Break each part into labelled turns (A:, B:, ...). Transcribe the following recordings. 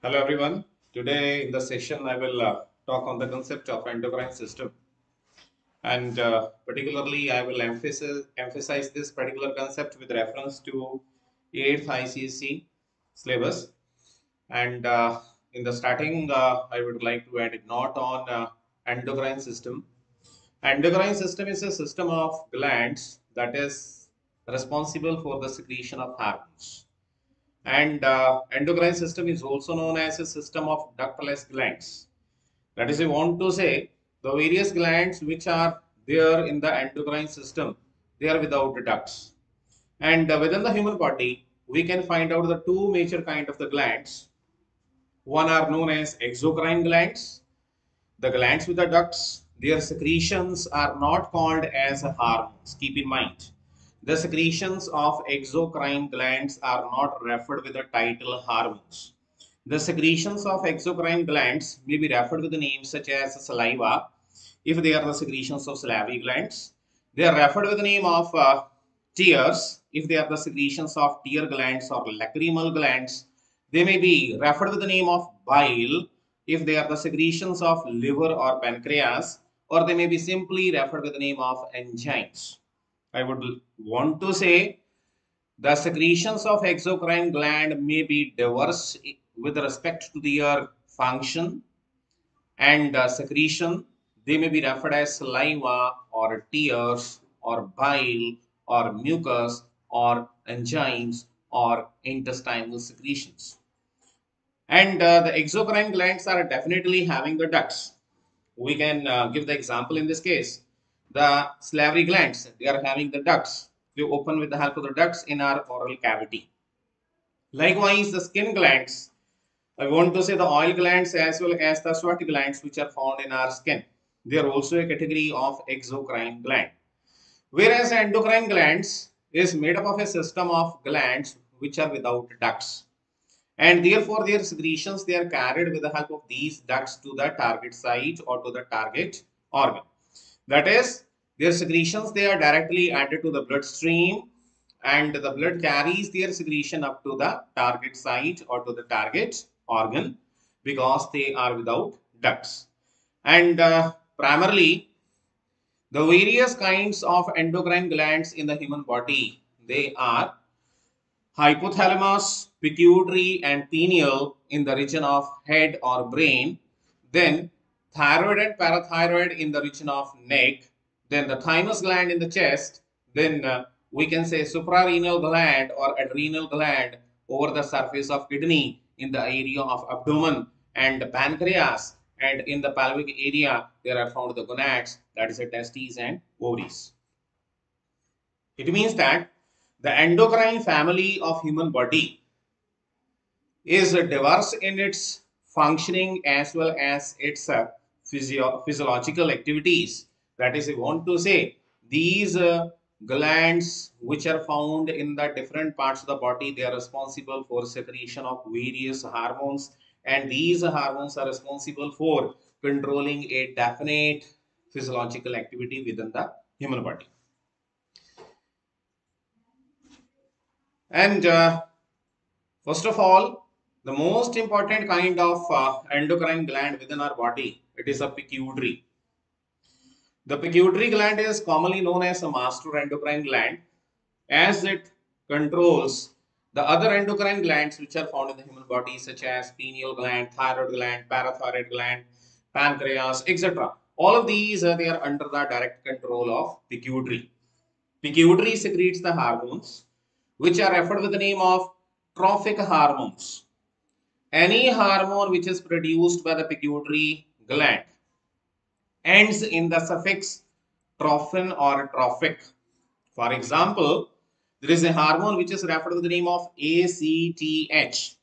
A: Hello everyone. Today in the session I will uh, talk on the concept of endocrine system and uh, particularly I will emphasize emphasize this particular concept with reference to 8th ICSE syllabus and uh, in the starting uh, I would like to add a note on uh, endocrine system. Endocrine system is a system of glands that is responsible for the secretion of hormones and uh, endocrine system is also known as a system of ductless glands. That is, we want to say the various glands which are there in the endocrine system, they are without ducts. And uh, within the human body, we can find out the two major kind of the glands. One are known as exocrine glands. The glands with the ducts, their secretions are not called as hormones. Keep in mind the secretions of exocrine glands are not referred with the title hormones. The secretions of exocrine glands may be referred with the names such as saliva, if they are the secretions of salivary glands. They are referred with the name of uh, tears, if they are the secretions of tear glands or lacrimal glands. They may be referred with the name of bile, if they are the secretions of liver or pancreas, or they may be simply referred with the name of enzymes. I would want to say the secretions of exocrine gland may be diverse with respect to their function and uh, secretion. They may be referred as saliva or tears or bile or mucus or enzymes or intestinal secretions. And uh, the exocrine glands are definitely having the ducts. We can uh, give the example in this case the salivary glands, they are having the ducts. We open with the help of the ducts in our oral cavity. Likewise, the skin glands, I want to say the oil glands as well as the sweat glands which are found in our skin. They are also a category of exocrine gland. Whereas endocrine glands is made up of a system of glands which are without ducts. And therefore, their secretions, they are carried with the help of these ducts to the target site or to the target organ. That is, their secretions, they are directly added to the bloodstream and the blood carries their secretion up to the target site or to the target organ because they are without ducts. And uh, primarily, the various kinds of endocrine glands in the human body, they are hypothalamus, pituitary and pineal in the region of head or brain, then thyroid and parathyroid in the region of neck, then the thymus gland in the chest, then uh, we can say suprarenal gland or adrenal gland over the surface of kidney in the area of abdomen and pancreas and in the pelvic area there are found the gonads that is the testes and ovaries. It means that the endocrine family of human body is diverse in its functioning as well as its uh, physio physiological activities. That is, I want to say these uh, glands which are found in the different parts of the body, they are responsible for secretion of various hormones and these hormones are responsible for controlling a definite physiological activity within the human body. And uh, first of all, the most important kind of uh, endocrine gland within our body it is a pituitary. The pituitary gland is commonly known as a master endocrine gland as it controls the other endocrine glands which are found in the human body such as pineal gland, thyroid gland, parathyroid gland, pancreas, etc. All of these uh, they are under the direct control of pituitary. Pituitary secretes the hormones which are referred with the name of trophic hormones. Any hormone which is produced by the pituitary gland ends in the suffix trophin or trophic. For example, there is a hormone which is referred to the name of ACTH.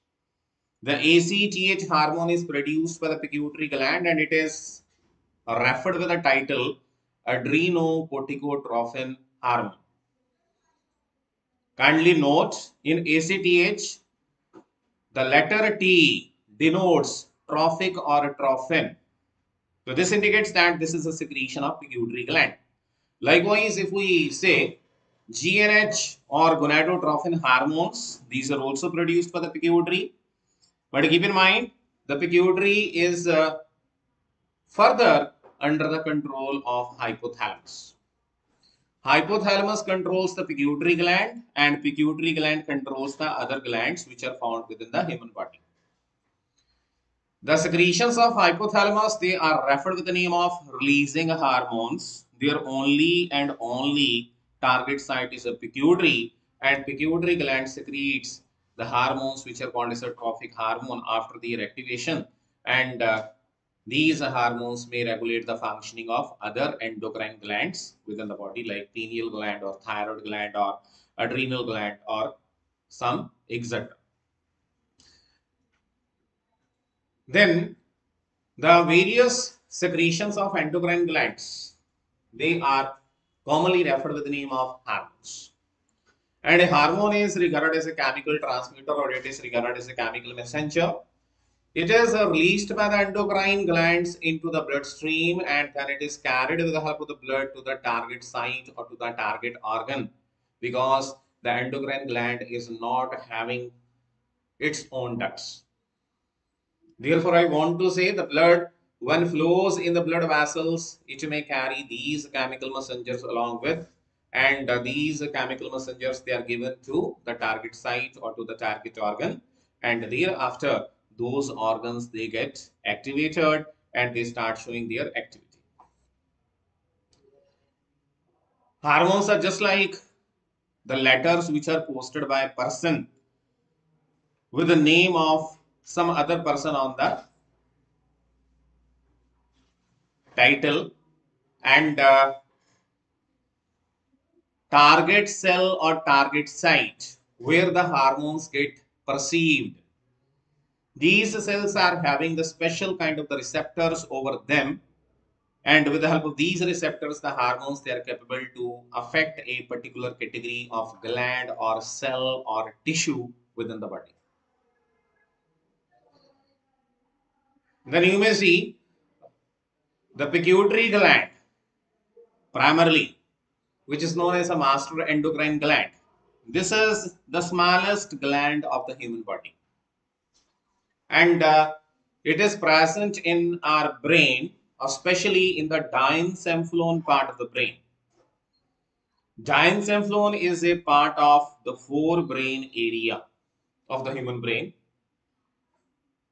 A: The ACTH hormone is produced by the pituitary gland and it is referred with the title adrenocorticotrophin hormone. Kindly note in ACTH, the letter T denotes trophic or trophin so this indicates that this is a secretion of pituitary gland. Likewise, if we say GNH or gonadotrophin hormones, these are also produced by the pituitary. But keep in mind, the pituitary is uh, further under the control of hypothalamus. Hypothalamus controls the pituitary gland and pituitary gland controls the other glands which are found within the human body. The secretions of hypothalamus, they are referred with the name of releasing hormones. Their only and only target site is a pituitary and pituitary gland secretes the hormones which are called as a trophic hormone after their activation and uh, these hormones may regulate the functioning of other endocrine glands within the body like pineal gland or thyroid gland or adrenal gland or some etc. Then the various secretions of endocrine glands, they are commonly referred with the name of hormones. And a hormone is regarded as a chemical transmitter or it is regarded as a chemical messenger it is uh, released by the endocrine glands into the bloodstream and then it is carried with the help of the blood to the target site or to the target organ because the endocrine gland is not having its own ducts. Therefore, I want to say the blood when flows in the blood vessels, it may carry these chemical messengers along with and uh, these chemical messengers they are given to the target site or to the target organ and thereafter those organs they get activated and they start showing their activity. Hormones are just like the letters which are posted by a person with the name of some other person on the title. And uh, target cell or target site where the hormones get perceived. These cells are having the special kind of the receptors over them. And with the help of these receptors the hormones they are capable to affect a particular category of gland or cell or tissue within the body. Then you may see the pituitary gland primarily which is known as a master endocrine gland. This is the smallest gland of the human body. And uh, it is present in our brain especially in the diencephalon part of the brain. Diencephalon is a part of the forebrain area of the human brain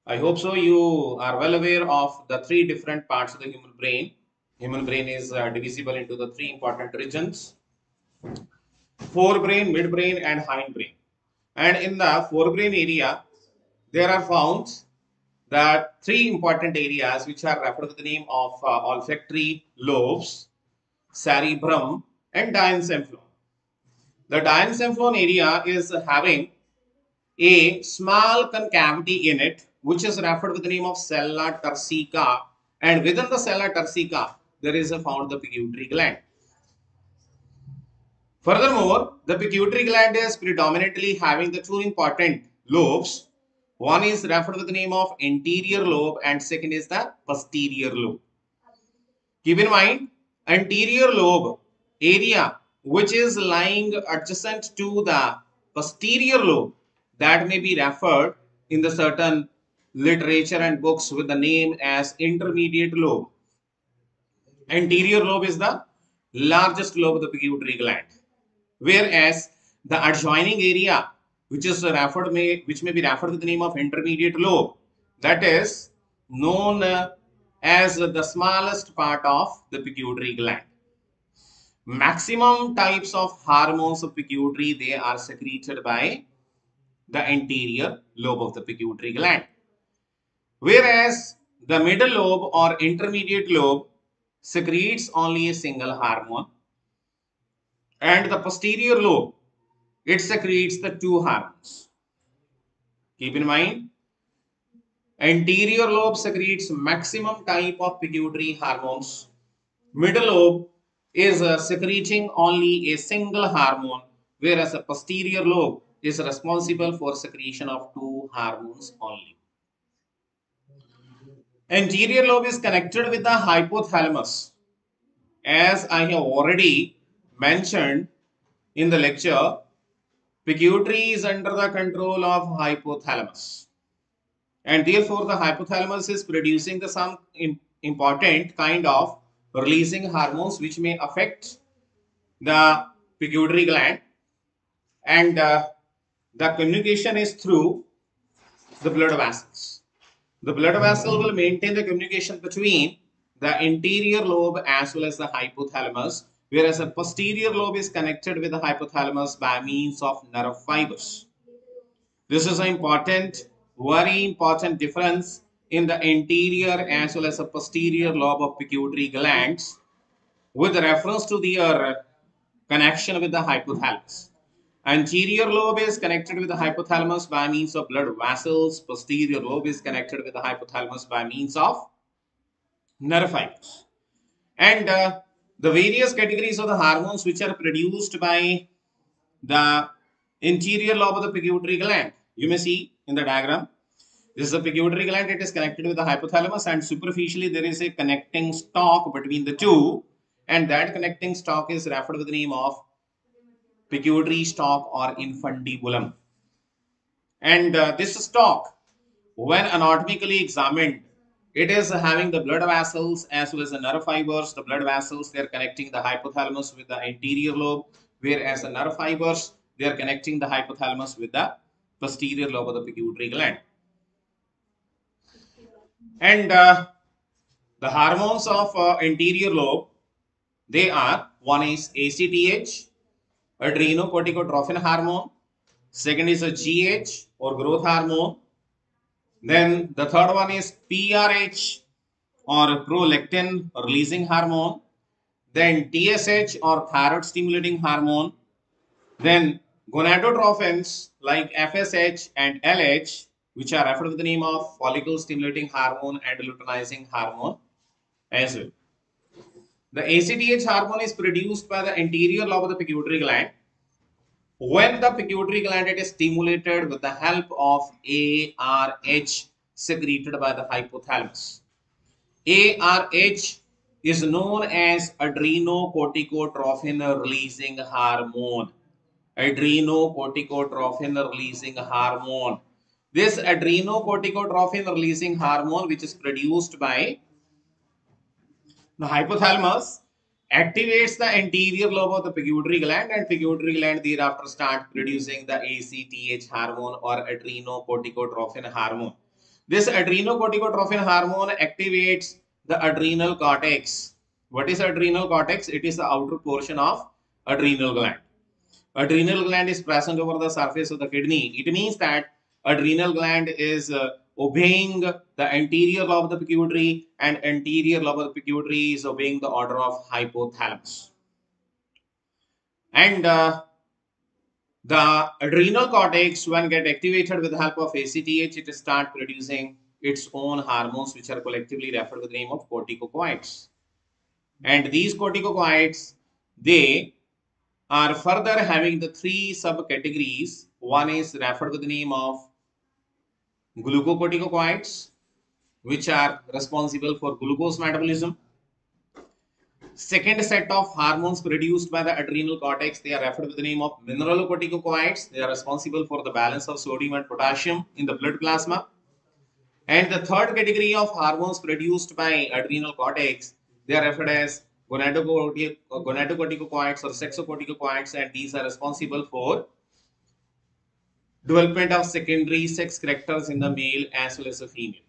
A: i hope so. You are well aware of the three different parts of the human brain. Human brain is uh, divisible into the three important regions. Forebrain midbrain and hindbrain. And in the forebrain area there are found the three important areas which are referred to the name of uh, olfactory lobes, cerebrum and diencephalon. The diencephalon area is having a small concavity in it which is referred with the name of sella turcica and within the sella turcica there is a found the pituitary gland. Furthermore, the pituitary gland is predominantly having the two important lobes one is referred with the name of anterior lobe and second is the posterior lobe. Keep in mind, anterior lobe area which is lying adjacent to the posterior lobe that may be referred in the certain literature and books with the name as intermediate lobe. Anterior lobe is the largest lobe of the pituitary gland. Whereas the adjoining area which is referred may which may be referred to the name of intermediate lobe that is known as the smallest part of the pituitary gland. Maximum types of hormones of pituitary they are secreted by the anterior lobe of the pituitary gland whereas the middle lobe or intermediate lobe secretes only a single hormone and the posterior lobe it secretes the two hormones. Keep in mind, anterior lobe secretes maximum type of pituitary hormones. Middle lobe is uh, secreting only a single hormone, whereas the posterior lobe is responsible for secretion of two hormones only. Anterior lobe is connected with the hypothalamus. As I have already mentioned in the lecture, Pituitary is under the control of hypothalamus. and therefore the hypothalamus is producing the some important kind of releasing hormones which may affect the pituitary gland and uh, the communication is through the blood vessels. The blood vessel will maintain the communication between the anterior lobe as well as the hypothalamus whereas the posterior lobe is connected with the hypothalamus by means of nerve fibers. This is an important, very important difference in the anterior as well as the posterior lobe of pituitary glands with reference to their connection with the hypothalamus. Anterior lobe is connected with the hypothalamus by means of blood vessels. Posterior lobe is connected with the hypothalamus by means of nerve fibers. And uh, the various categories of the hormones which are produced by the interior lobe of the pituitary gland. You may see in the diagram. This is the pituitary gland. It is connected with the hypothalamus and superficially there is a connecting stalk between the two and that connecting stalk is referred with the name of pituitary stalk or infundibulum. And uh, this stalk, when anatomically examined, it is having the blood vessels as well as the nerve fibers. The blood vessels, they are connecting the hypothalamus with the anterior lobe, whereas the nerve fibers, they are connecting the hypothalamus with the posterior lobe of the pituitary gland. And uh, the hormones of uh, anterior lobe, they are, one is ACTH, adrenocorticotrophin hormone. Second is a GH or growth hormone. Then the third one is PRH or prolactin releasing hormone. Then TSH or thyroid stimulating hormone. Then gonadotrophins like FSH and LH which are referred with the name of follicle stimulating hormone and luteinizing hormone as well. The ACTH hormone is produced by the anterior lobe of the pituitary gland. When the pituitary gland is stimulated with the help of ARH secreted by the hypothalamus. ARH is known as adrenocorticotrophin releasing hormone. Adrenocorticotrophin releasing hormone. This adrenocorticotrophin releasing hormone which is produced by the hypothalamus activates the anterior lobe of the pituitary gland and pituitary gland thereafter start producing the ACTH hormone or adrenocorticotrophin hormone. This adrenocorticotrophin hormone activates the adrenal cortex. What is adrenal cortex? It is the outer portion of adrenal gland. Adrenal gland is present over the surface of the kidney. It means that adrenal gland is uh, obeying the anterior lobe of the pituitary and anterior lobe of the pituitary is obeying the order of hypothalamus. And uh, the adrenal cortex when get activated with the help of ACTH, it start producing its own hormones which are collectively referred with the name of corticosteroids. And these corticosteroids, they are further having the three subcategories. One is referred with the name of glucocorticoids which are responsible for glucose metabolism. Second set of hormones produced by the adrenal cortex, they are referred with the name of mineralocorticoids. They are responsible for the balance of sodium and potassium in the blood plasma. And the third category of hormones produced by adrenal cortex, they are referred as gonadocorticoids or sexocorticoids and these are responsible for development of secondary sex characters in the male as well as the female.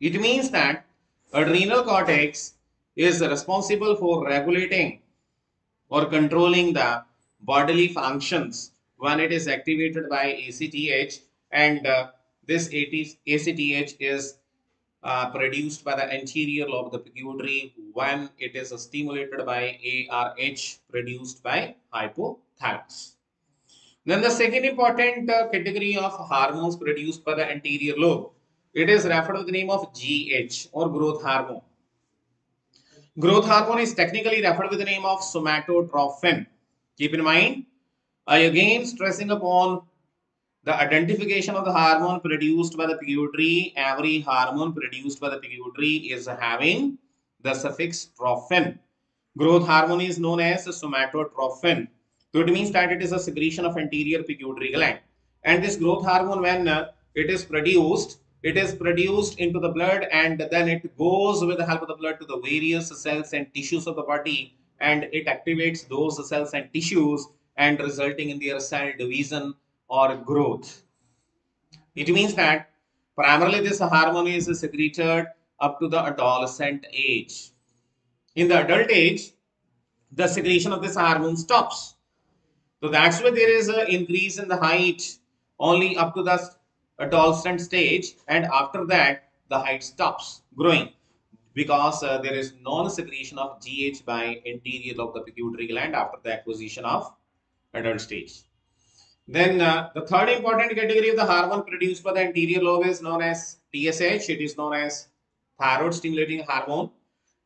A: It means that adrenal cortex is responsible for regulating or controlling the bodily functions when it is activated by ACTH and uh, this ACTH is uh, produced by the anterior lobe of the pituitary when it is stimulated by ARH produced by hypothalamus. Then the second important uh, category of hormones produced by the anterior lobe, it is referred to the name of GH or growth hormone. Growth hormone is technically referred with the name of somatotrophin. Keep in mind, I again stressing upon the identification of the hormone produced by the pituitary. Every hormone produced by the pituitary is having the suffix trophin. Growth hormone is known as somatotrophin. So it means that it is a secretion of anterior pituitary gland. And this growth hormone, when uh, it is produced, it is produced into the blood and then it goes with the help of the blood to the various cells and tissues of the body and it activates those cells and tissues and resulting in their cell division or growth. It means that primarily this hormone is secreted up to the adolescent age. In the adult age, the secretion of this hormone stops. So that's why there is an increase in the height only up to the adolescent stage and after that the height stops growing because uh, there is non-secretion of GH by interior of the pituitary gland after the acquisition of adult stage. Then uh, the third important category of the hormone produced by the anterior lobe is known as TSH. It is known as thyroid stimulating hormone.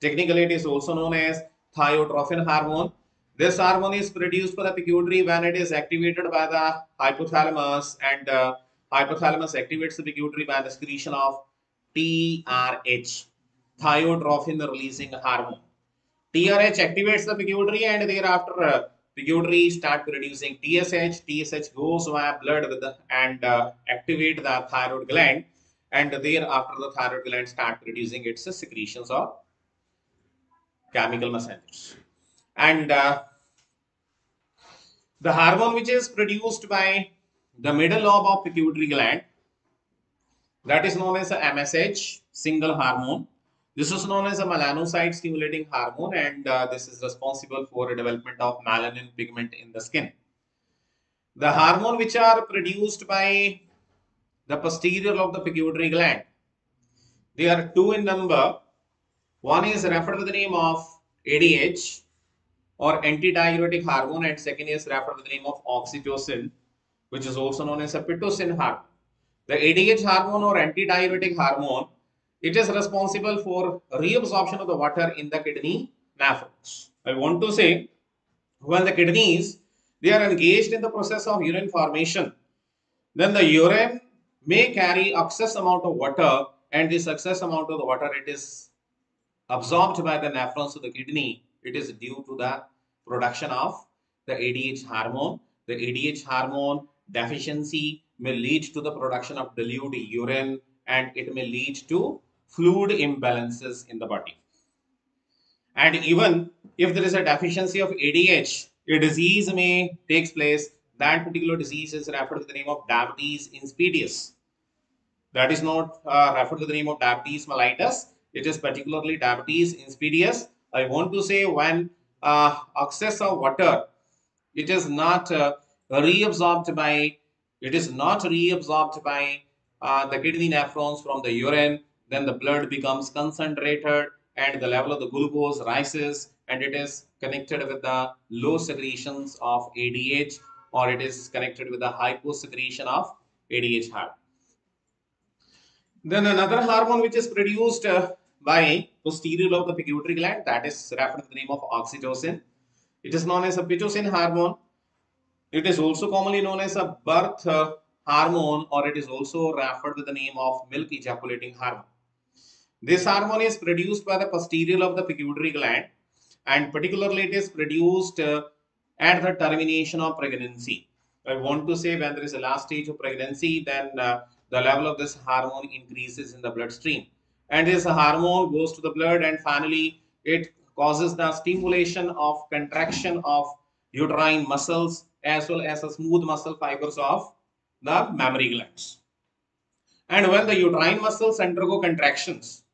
A: Technically, it is also known as thyrotrophin hormone. This hormone is produced by the pituitary when it is activated by the hypothalamus and uh, hypothalamus activates the pituitary by the secretion of TRH, thyrotrophin releasing hormone. TRH activates the pituitary and thereafter uh, pituitary start producing TSH. TSH goes via blood the, and uh, activate the thyroid gland and thereafter the thyroid gland start producing its secretions or chemical messengers. And uh, the hormone which is produced by the middle lobe of pituitary gland that is known as a MSH single hormone. This is known as a melanocyte stimulating hormone and uh, this is responsible for development of melanin pigment in the skin. The hormone which are produced by the posterior of the pituitary gland. They are two in number. One is referred with the name of ADH or antidiuretic hormone and second is referred with the name of oxytocin which is also known as a pitocin hormone. The ADH hormone or antidiuretic hormone, it is responsible for reabsorption of the water in the kidney nephrons. I want to say when the kidneys, they are engaged in the process of urine formation, then the urine may carry excess amount of water and this excess amount of the water it is absorbed by the nephrons of the kidney. It is due to the production of the ADH hormone. The ADH hormone deficiency may lead to the production of dilute urine and it may lead to fluid imbalances in the body. And even if there is a deficiency of ADH, a disease may takes place. That particular disease is referred to the name of diabetes insipidus. That is not uh, referred to the name of diabetes mellitus. It is particularly diabetes insipidus. I want to say when uh, excess of water, it is not uh, reabsorbed by it is not reabsorbed by uh, the kidney nephrons from the urine then the blood becomes concentrated and the level of the glucose rises and it is connected with the low secretions of ADH or it is connected with the hyposecretion of ADH hormone. Then another hormone which is produced uh, by posterior of the pituitary gland that is referred to the name of oxytocin. It is known as a pitocin hormone it is also commonly known as a birth uh, hormone or it is also referred with the name of milk ejaculating hormone. This hormone is produced by the posterior of the pituitary gland and particularly it is produced uh, at the termination of pregnancy. I want to say when there is a last stage of pregnancy then uh, the level of this hormone increases in the bloodstream and this hormone goes to the blood and finally it causes the stimulation of contraction of uterine muscles as well as the smooth muscle fibers of the mammary glands. And when the uterine muscles undergo contractions,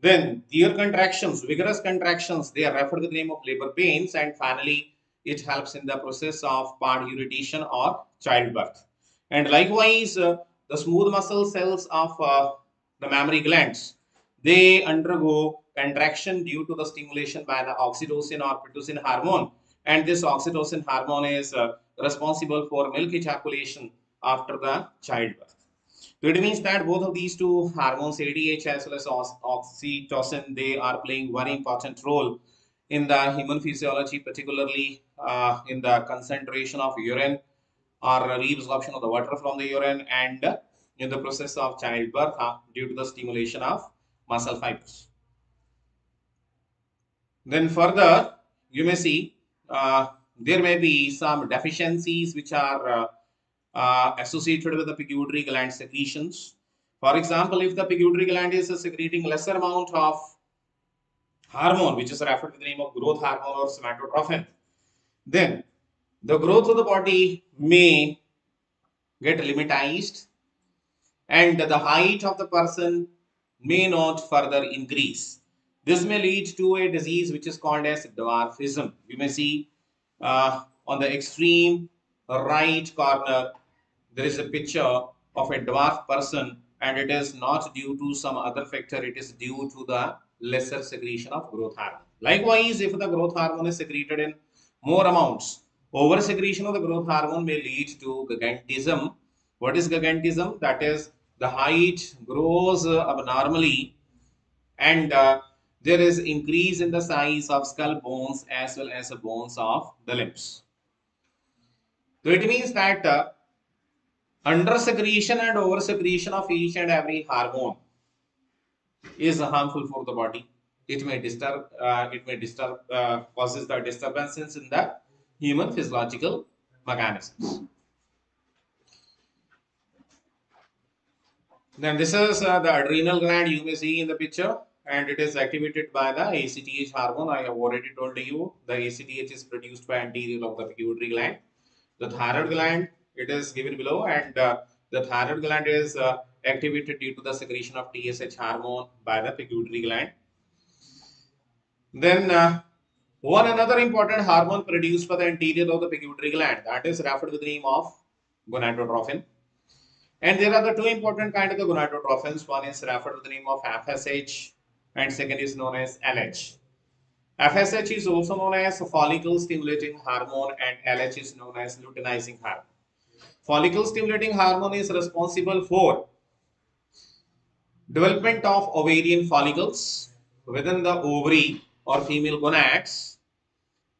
A: then their contractions, vigorous contractions, they are referred to the name of labor pains and finally it helps in the process of parturition or childbirth. And likewise, uh, the smooth muscle cells of uh, the mammary glands, they undergo contraction due to the stimulation by the oxytocin or pitocin hormone. And this oxytocin hormone is uh, responsible for milk ejaculation after the childbirth. So it means that both of these two hormones, ADH as well as oxytocin, they are playing very important role in the human physiology, particularly uh, in the concentration of urine or reabsorption of the water from the urine and in the process of childbirth uh, due to the stimulation of muscle fibers. Then further, you may see uh, there may be some deficiencies which are uh, uh, associated with the pituitary gland secretions. For example, if the pituitary gland is secreting lesser amount of hormone, which is referred to the name of growth hormone or somatotrophin, then the growth of the body may get limitized and the height of the person may not further increase. This may lead to a disease which is called as dwarfism. You may see uh, on the extreme right corner, there is a picture of a dwarf person and it is not due to some other factor, it is due to the lesser secretion of growth hormone. Likewise, if the growth hormone is secreted in more amounts, over secretion of the growth hormone may lead to gigantism. What is gigantism? That is the height grows abnormally and uh, there is increase in the size of skull bones as well as the bones of the limbs. So it means that uh, under secretion and over secretion of each and every hormone is harmful for the body. It may disturb, uh, it may disturb, uh, causes the disturbances in the human physiological mechanisms. Then this is uh, the adrenal gland you may see in the picture and it is activated by the ACTH hormone. I have already told you the ACTH is produced by anterior of the pituitary gland. The thyroid gland it is given below and uh, the thyroid gland is uh, activated due to the secretion of TSH hormone by the pituitary gland. Then uh, one another important hormone produced by the anterior of the pituitary gland that is referred to the name of gonadotrophin. And there are the two important kind of the gonadotrophins. One is referred to the name of FSH and second is known as LH. FSH is also known as follicle stimulating hormone and LH is known as luteinizing hormone. Follicle stimulating hormone is responsible for development of ovarian follicles within the ovary or female gonads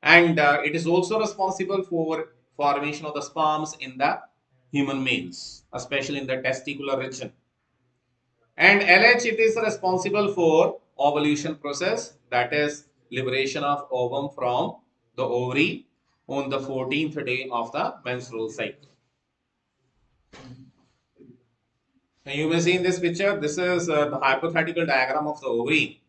A: and uh, it is also responsible for formation of the sperms in the human males especially in the testicular region and LH it is responsible for ovulation process that is liberation of ovum from the ovary on the 14th day of the menstrual cycle. Now you may see in this picture, this is uh, the hypothetical diagram of the ovary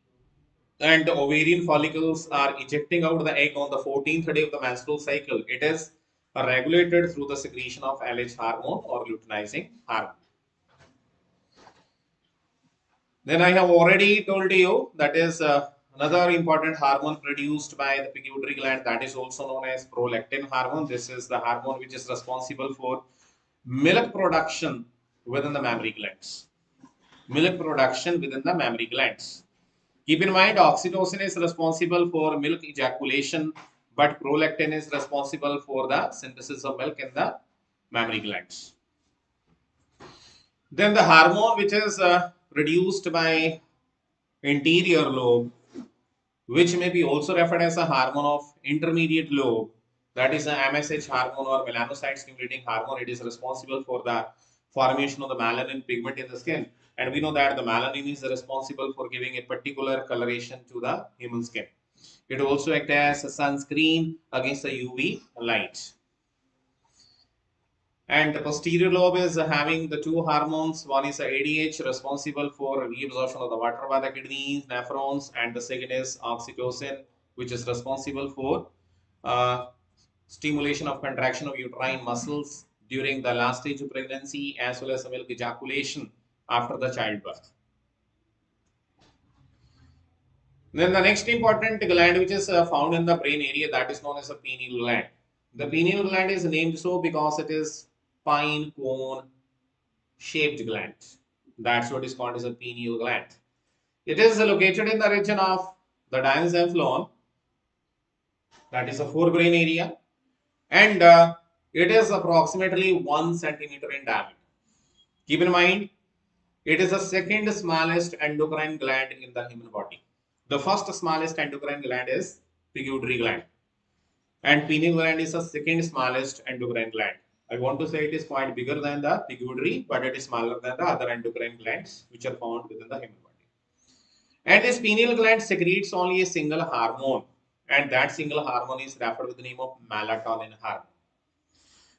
A: and the ovarian follicles are ejecting out the egg on the 14th day of the menstrual cycle. It is regulated through the secretion of LH hormone or luteinizing hormone. Then I have already told you that is uh, another important hormone produced by the pituitary gland that is also known as prolactin hormone. This is the hormone which is responsible for milk production within the mammary glands. Milk production within the mammary glands. Keep in mind oxytocin is responsible for milk ejaculation but prolactin is responsible for the synthesis of milk in the mammary glands. Then the hormone which is uh, produced by anterior lobe which may be also referred as a hormone of intermediate lobe that is a MSH hormone or melanocyte stimulating hormone it is responsible for the formation of the melanin pigment in the skin and we know that the melanin is responsible for giving a particular coloration to the human skin it also acts as a sunscreen against the UV light and the posterior lobe is having the two hormones. One is ADH responsible for reabsorption of the water by the kidneys, nephrons, and the second is oxytocin, which is responsible for uh, stimulation of contraction of uterine muscles during the last stage of pregnancy as well as milk ejaculation after the childbirth. Then the next important gland which is uh, found in the brain area that is known as a pineal gland. The pineal gland is named so because it is pine cone shaped gland. That's what is called as a pineal gland. It is located in the region of the diencephalon, that is a forebrain area, and uh, it is approximately 1 centimeter in diameter. Keep in mind, it is the second smallest endocrine gland in the human body. The first smallest endocrine gland is pituitary gland, and pineal gland is the second smallest endocrine gland. I want to say it is quite bigger than the pituitary, but it is smaller than the other endocrine glands which are found within the human body. And this pineal gland secretes only a single hormone, and that single hormone is referred with the name of melatonin hormone.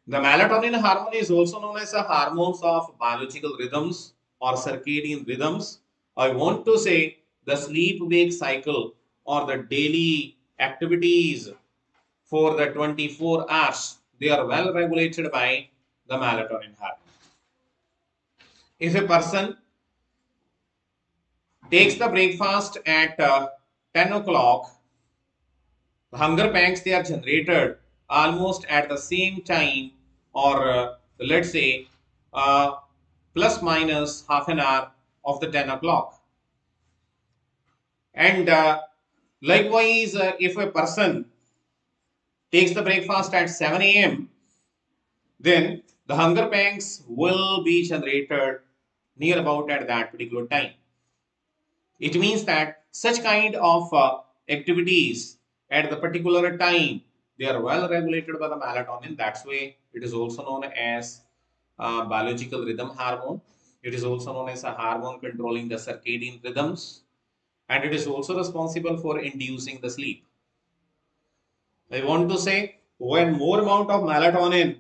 A: The melatonin hormone is also known as the hormones of biological rhythms or circadian rhythms. I want to say the sleep wake cycle or the daily activities for the 24 hours, they are well regulated by the melatonin hormone. If a person takes the breakfast at uh, 10 o'clock, the hunger pangs they are generated almost at the same time or uh, let's say uh, plus minus half an hour of the 10 o'clock. And uh, likewise, uh, if a person takes the breakfast at 7 a.m., then the hunger pangs will be generated near about at that particular time. It means that such kind of uh, activities at the particular time, they are well regulated by the melatonin. That's why it is also known as biological rhythm hormone. It is also known as a hormone controlling the circadian rhythms and it is also responsible for inducing the sleep. I want to say when more amount of melatonin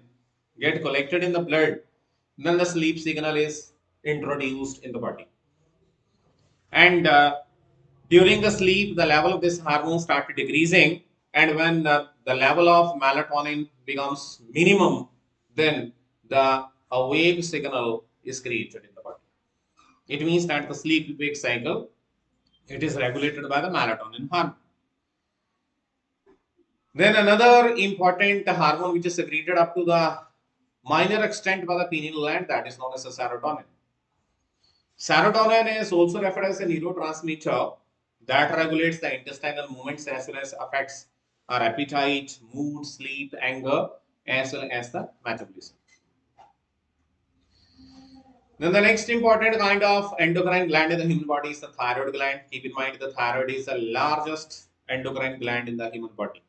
A: get collected in the blood, then the sleep signal is introduced in the body. And uh, during the sleep, the level of this hormone started decreasing. And when uh, the level of melatonin becomes minimum, then the awake signal is created in the body. It means that the sleep wake cycle, it is regulated by the melatonin hormone. Then another important hormone which is secreted up to the minor extent by the pineal gland that is known as a serotonin. Serotonin is also referred as a neurotransmitter that regulates the intestinal movements as well as affects our appetite, mood, sleep, anger, as well as the metabolism. Then the next important kind of endocrine gland in the human body is the thyroid gland. Keep in mind the thyroid is the largest endocrine gland in the human body.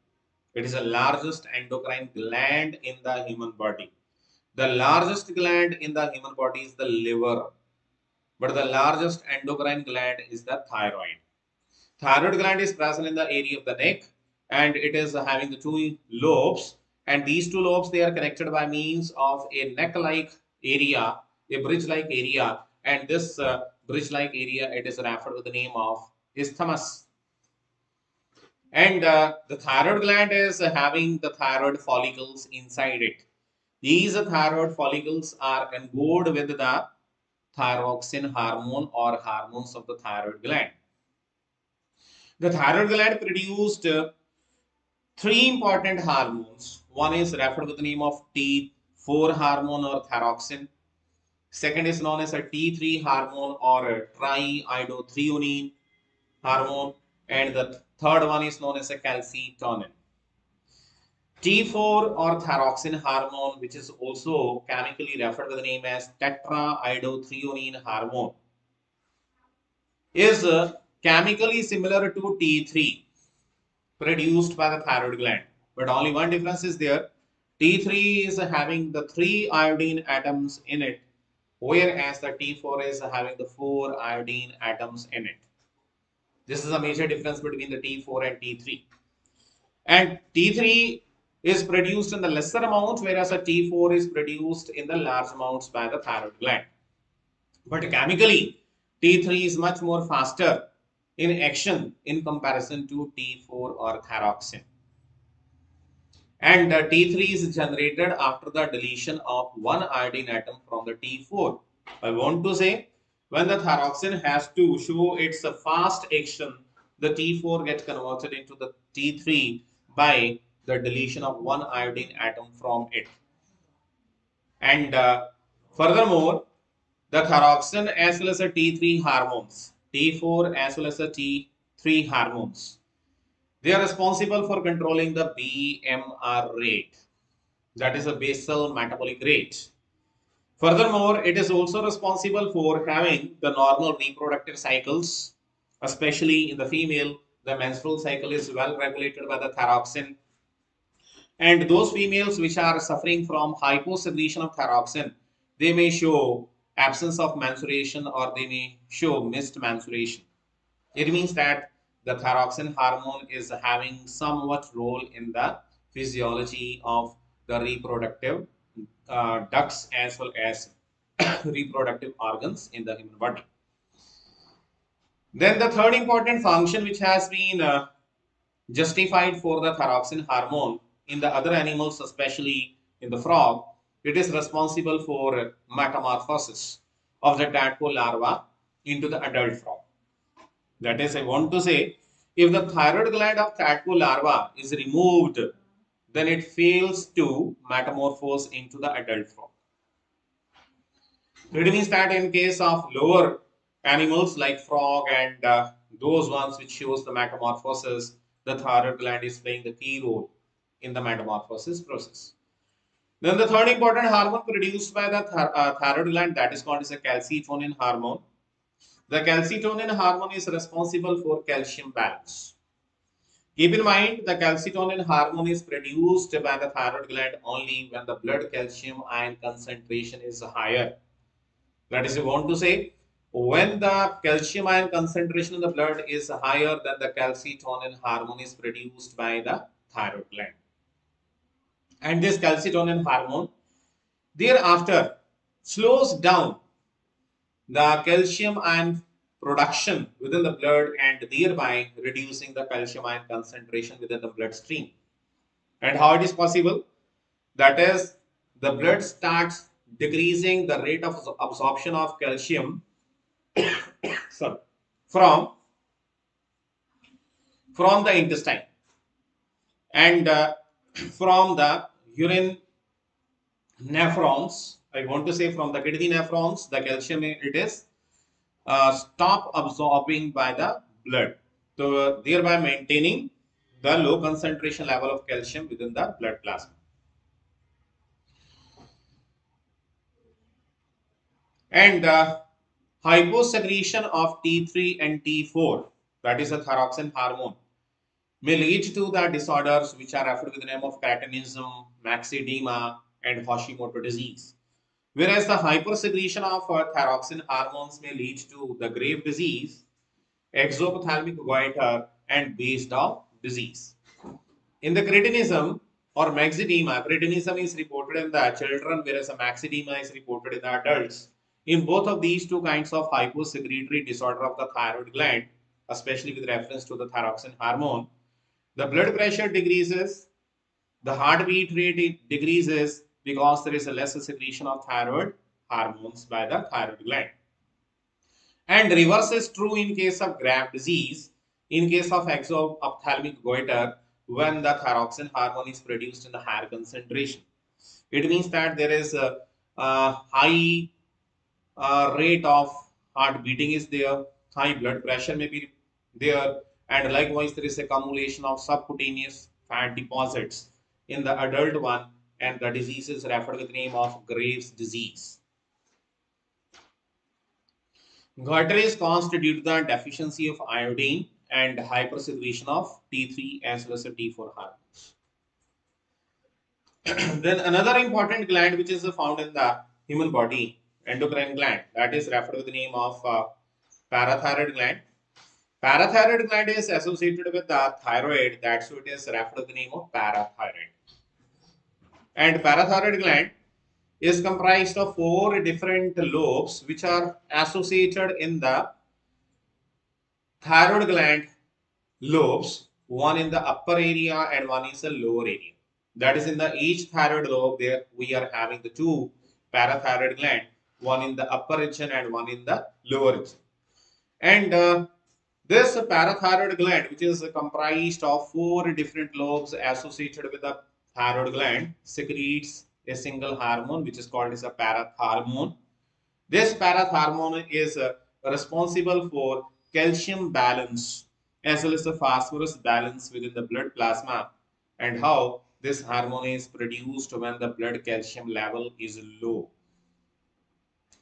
A: It is the largest endocrine gland in the human body. The largest gland in the human body is the liver but the largest endocrine gland is the thyroid. Thyroid gland is present in the area of the neck and it is having the two lobes and these two lobes they are connected by means of a neck-like area, a bridge-like area and this uh, bridge-like area it is referred with the name of isthmus. And uh, the thyroid gland is having the thyroid follicles inside it. These thyroid follicles are engorged with the thyroxine hormone or hormones of the thyroid gland. The thyroid gland produced three important hormones. One is referred with the name of T4 hormone or thyroxine. Second is known as a T3 hormone or triiodothyronine hormone. And the third one is known as a calcitonin. T4 or thyroxine hormone, which is also chemically referred to the name as tetraiodothyronine hormone, is uh, chemically similar to T3 produced by the thyroid gland. But only one difference is there. T3 is having the three iodine atoms in it, whereas the T4 is having the four iodine atoms in it. This is a major difference between the T4 and T3. And T3 is produced in the lesser amount, whereas a T4 is produced in the large amounts by the thyroid gland. But chemically, T3 is much more faster in action in comparison to T4 or thyroxine. And the T3 is generated after the deletion of one iodine atom from the T4. I want to say, when the thyroxine has to show its fast action, the T4 gets converted into the T3 by the deletion of one iodine atom from it. And uh, furthermore, the thyroxine as well as the T3 hormones, T4 as well as the T3 hormones, they are responsible for controlling the BMR rate, that is a basal metabolic rate. Furthermore, it is also responsible for having the normal reproductive cycles, especially in the female. The menstrual cycle is well regulated by the thyroxine and those females which are suffering from hyposecretion of thyroxine, they may show absence of menstruation or they may show missed menstruation. It means that the thyroxine hormone is having somewhat role in the physiology of the reproductive uh, ducts as well as reproductive organs in the human body. Then the third important function which has been uh, justified for the thyroxine hormone in the other animals, especially in the frog, it is responsible for metamorphosis of the tadpole larva into the adult frog. That is, I want to say, if the thyroid gland of tadpole larva is removed, then it fails to metamorphose into the adult frog. It means that in case of lower animals like frog and uh, those ones which shows the metamorphosis, the thyroid gland is playing the key role in the metamorphosis process. Then the third important hormone produced by the th uh, thyroid gland that is called as a calcitonin hormone. The calcitonin hormone is responsible for calcium balance. Keep in mind the calcitonin hormone is produced by the thyroid gland only when the blood calcium ion concentration is higher. That is, you want to say when the calcium ion concentration in the blood is higher than the calcitonin hormone is produced by the thyroid gland and this calcitonin hormone thereafter slows down the calcium ion production within the blood and thereby reducing the calcium ion concentration within the bloodstream. And how it is possible? That is, the blood starts decreasing the rate of absorption of calcium sorry, from, from the intestine and uh, from the urine nephrons, I want to say from the kidney nephrons, the calcium it is uh, stop absorbing by the blood. So thereby maintaining the low concentration level of calcium within the blood plasma. And uh, hyposecretion of T3 and T4, that is a thyroxine hormone, may lead to the disorders which are referred with the name of cretinism, myxedema, and Hashimoto disease. Whereas the hypersecretion of uh, thyroxine hormones may lead to the grave disease, exophthalmic goiter, and Basedow disease. In the cretinism or myxedema, cretinism is reported in the children, whereas a myxedema is reported in the adults. In both of these two kinds of hyposecretory disorder of the thyroid gland, especially with reference to the thyroxine hormone, the blood pressure decreases, the heartbeat rate decreases because there is a lesser secretion of thyroid hormones by the thyroid gland. And reverse is true in case of Graves disease, in case of exophthalmic goiter, when the thyroxine hormone is produced in the higher concentration. It means that there is a, a high uh, rate of heart beating is there, high blood pressure may be there, and likewise there is accumulation of subcutaneous fat deposits in the adult one and the disease is referred with the name of Graves disease. Goiter is caused due to the deficiency of iodine and hypersecretion of T3 as well as T4 hormones. then another important gland which is found in the human body, endocrine gland, that is referred with the name of uh, parathyroid gland Parathyroid gland is associated with the thyroid, that's why it is referred to the name of parathyroid. And parathyroid gland is comprised of four different lobes which are associated in the thyroid gland lobes, one in the upper area and one is the lower area. That is in the each thyroid lobe there we are having the two parathyroid gland, one in the upper region and one in the lower region. And uh, this parathyroid gland, which is comprised of four different lobes associated with the thyroid gland, secretes a single hormone which is called as a parathormone. This parathormone is uh, responsible for calcium balance as well as the phosphorus balance within the blood plasma and how this hormone is produced when the blood calcium level is low.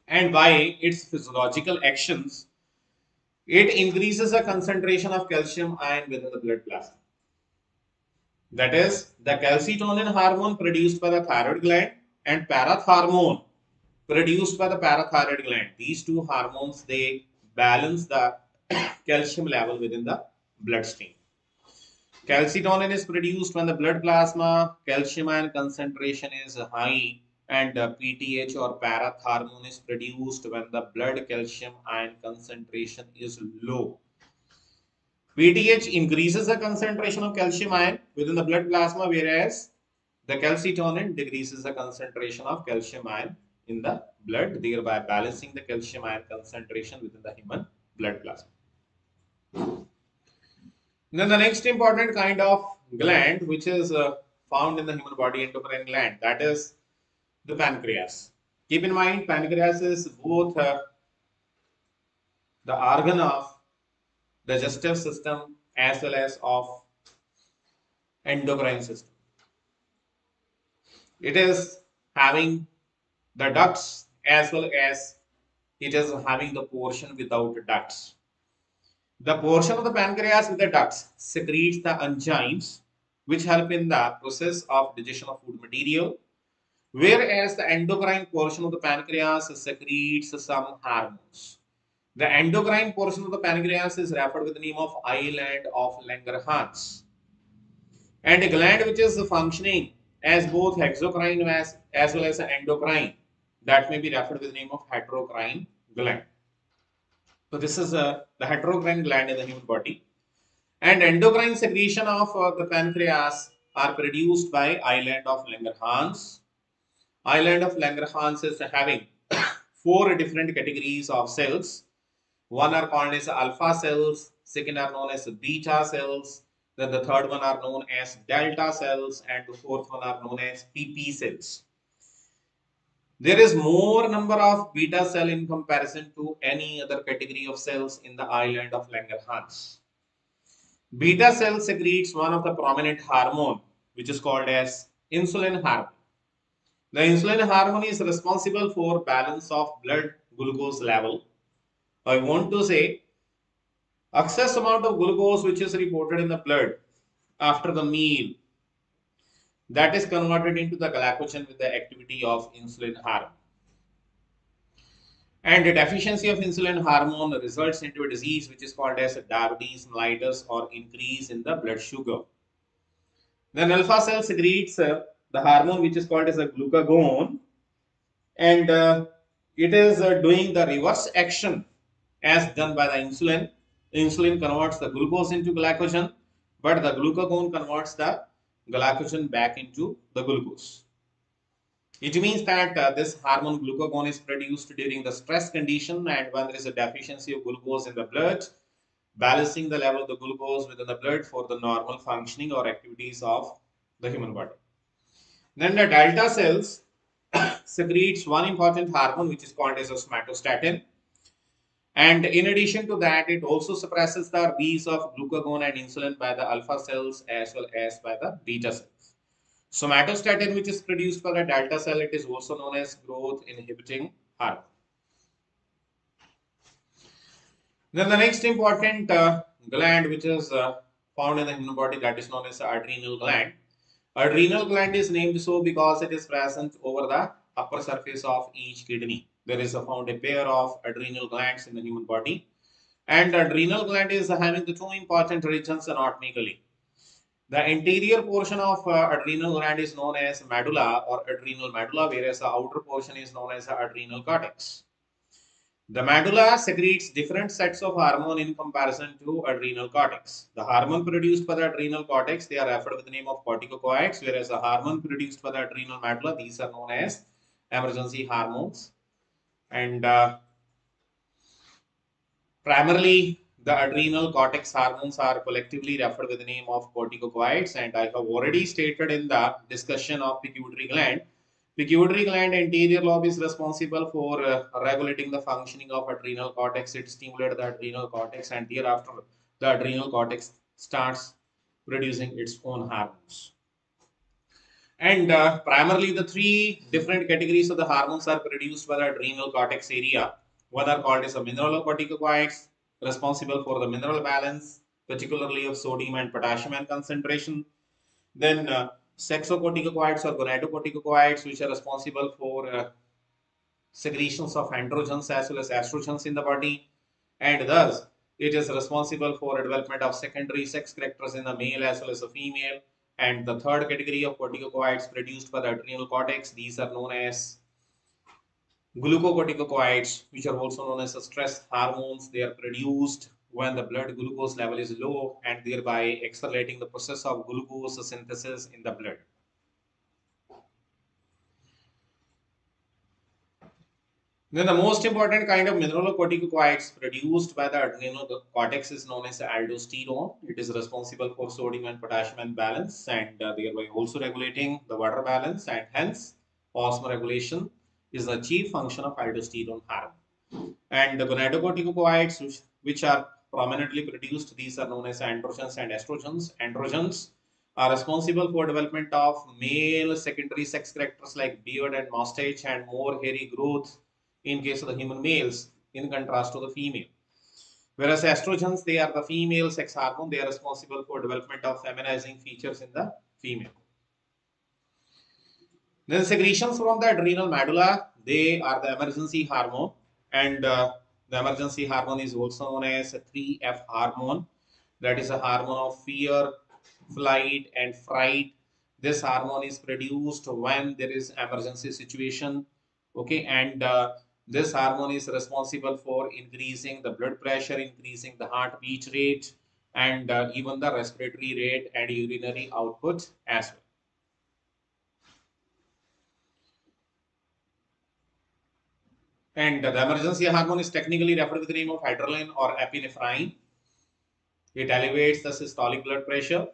A: And by its physiological actions, it increases the concentration of calcium ion within the blood plasma. That is, the calcitonin hormone produced by the thyroid gland and parathormone produced by the parathyroid gland. These two hormones, they balance the calcium level within the bloodstream. Calcitonin is produced when the blood plasma calcium ion concentration is high and uh, PTH or parathyroid is produced when the blood calcium ion concentration is low. PTH increases the concentration of calcium ion within the blood plasma whereas the calcitonin decreases the concentration of calcium ion in the blood thereby balancing the calcium ion concentration within the human blood plasma. Then the next important kind of gland which is uh, found in the human body endocrine gland that is the pancreas. Keep in mind pancreas is both uh, the organ of digestive system as well as of endocrine system. It is having the ducts as well as it is having the portion without ducts. The portion of the pancreas with the ducts secretes the enzymes which help in the process of digestion of food material, whereas the endocrine portion of the pancreas secretes some hormones. The endocrine portion of the pancreas is referred with the name of island of Langerhans. And a gland which is functioning as both exocrine as, as well as endocrine that may be referred with the name of heterocrine gland. So this is uh, the heterocrine gland in the human body. And endocrine secretion of uh, the pancreas are produced by island of Langerhans. Island of Langerhans is having four different categories of cells. One are called as alpha cells, second are known as beta cells, then the third one are known as delta cells and the fourth one are known as PP cells. There is more number of beta cell in comparison to any other category of cells in the island of Langerhans. Beta cell secretes one of the prominent hormone which is called as insulin hormone. The insulin hormone is responsible for balance of blood glucose level. I want to say excess amount of glucose which is reported in the blood after the meal that is converted into the glycogen with the activity of insulin hormone. And the deficiency of insulin hormone results into a disease which is called as diabetes mellitus or increase in the blood sugar. Then alpha cell secretes uh, the hormone which is called as a glucagon and uh, it is uh, doing the reverse action as done by the insulin. Insulin converts the glucose into glycogen but the glucagon converts the glycogen back into the glucose. It means that uh, this hormone glucagon is produced during the stress condition and when there is a deficiency of glucose in the blood, balancing the level of the glucose within the blood for the normal functioning or activities of the human body. Then the delta cells secretes one important hormone which is called as somatostatin and in addition to that, it also suppresses the release of glucagon and insulin by the alpha cells as well as by the beta cells. Somatostatin, which is produced by the delta cell, it is also known as growth inhibiting hormone. Then the next important uh, gland which is uh, found in the human body that is known as adrenal gland. Adrenal gland is named so because it is present over the upper surface of each kidney there is a found a pair of adrenal glands in the human body and adrenal gland is having the two important regions anatomically. The anterior portion of uh, adrenal gland is known as medulla or adrenal medulla whereas the outer portion is known as the adrenal cortex. The medulla secretes different sets of hormone in comparison to adrenal cortex. The hormone produced by the adrenal cortex, they are referred with the name of corticosteroids, whereas the hormone produced by the adrenal medulla, these are known as emergency hormones and uh, primarily the adrenal cortex hormones are collectively referred with the name of corticosteroids and I have already stated in the discussion of pituitary gland. Pituitary gland anterior lobe is responsible for uh, regulating the functioning of adrenal cortex. It stimulates the adrenal cortex and thereafter the adrenal cortex starts producing its own hormones. And uh, primarily the three different categories of the hormones are produced by the adrenal cortex area. One are called as the mineralocorticoids, responsible for the mineral balance, particularly of sodium and potassium and concentration. Then uh, sexocorticoids or gonadocorticoids, which are responsible for uh, secretions of androgens as well as estrogens in the body. And thus, it is responsible for development of secondary sex characters in the male as well as the female And the third category of corticosteroids produced by the adrenal cortex, these are known as glucocorticosteroids, which are also known as stress hormones. They are produced when the blood glucose level is low and thereby accelerating the process of glucose synthesis in the blood. Then the most important kind of mineralocorticoids produced by the adrenal cortex is known as aldosterone. It is responsible for sodium and potassium balance and uh, thereby also regulating the water balance and hence osmoregulation is the chief function of aldosterone hormone. And the gonadocorticoids which, which are prominently produced, these are known as androgens and estrogens. Androgens are responsible for development of male secondary sex characters like beard and mustache and more hairy growth in case of the human males in contrast to the female. Whereas estrogens, they are the female sex hormone. They are responsible for development of feminizing features in the female. Then secretions from the adrenal medulla, they are the emergency hormone and uh, the emergency hormone is also known as 3F hormone. That is a hormone of fear, flight and fright. This hormone is produced when there is emergency situation. Okay, and uh, this hormone is responsible for increasing the blood pressure, increasing the heartbeat rate, and uh, even the respiratory rate and urinary output as well. And the emergency hormone is technically referred with the name of adrenaline or epinephrine. It elevates the systolic blood pressure,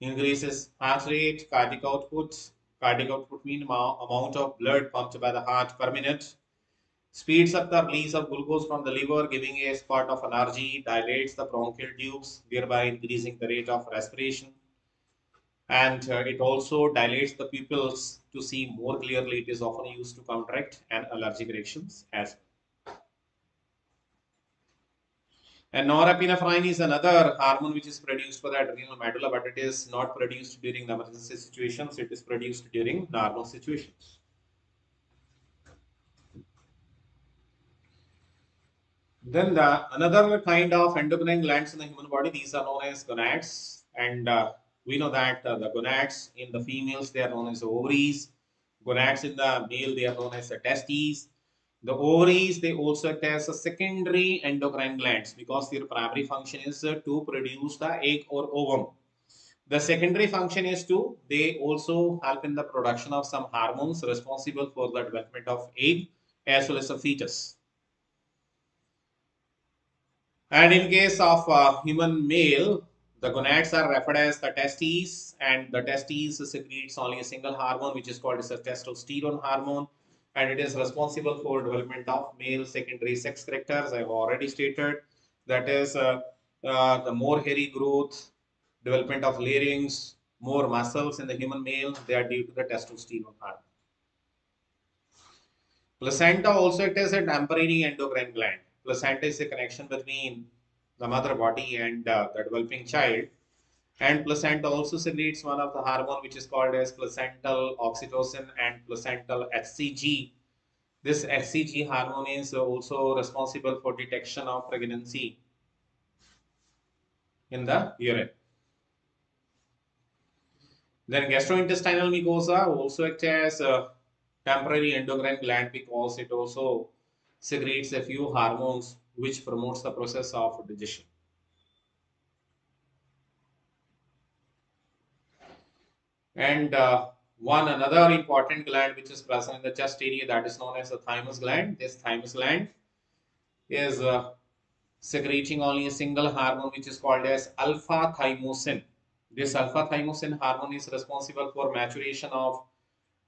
A: increases heart rate, cardiac output. Cardiac output means amount of blood pumped by the heart per minute speeds up the release of glucose from the liver, giving a spot of energy, dilates the bronchial tubes, thereby increasing the rate of respiration. And uh, it also dilates the pupils to see more clearly. It is often used to counteract and allergic reactions as well. And norepinephrine is another hormone which is produced by the adrenal medulla, but it is not produced during the emergency situations. It is produced during normal situations. Then the another kind of endocrine glands in the human body, these are known as gonads. And uh, we know that uh, the gonads in the females, they are known as ovaries. Gonads in the male, they are known as the testes. The ovaries, they also act as a secondary endocrine glands because their primary function is uh, to produce the egg or ovum. The secondary function is to, they also help in the production of some hormones responsible for the development of egg as well as a fetus. And in case of uh, human male, the gonads are referred as the testes and the testes secretes only a single hormone which is called as a testosterone hormone and it is responsible for development of male secondary sex characters. I have already stated that is uh, uh, the more hairy growth, development of larynx, more muscles in the human male, they are due to the testosterone hormone. Placenta also it is a temporary endocrine gland placenta is a connection between the mother body and uh, the developing child. And placenta also secretes one of the hormone which is called as placental oxytocin and placental HCG. This HCG hormone is also responsible for detection of pregnancy in the urine. Then gastrointestinal mucosa also acts as a temporary endocrine gland because it also secretes a few hormones which promotes the process of digestion. And uh, one another important gland which is present in the chest area that is known as the thymus gland. This thymus gland is uh, secreting only a single hormone which is called as alpha thymosin. This alpha thymosin hormone is responsible for maturation of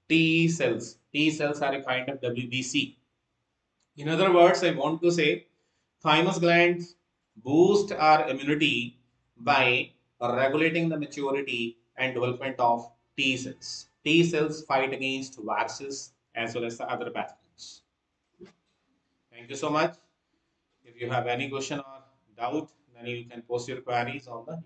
A: T cells. T cells are a kind of WBC in other words, I want to say thymus glands boost our immunity by regulating the maturity and development of T cells. T cells fight against viruses as well as the other pathogens. Thank you so much. If you have any question or doubt, then you can post your queries on the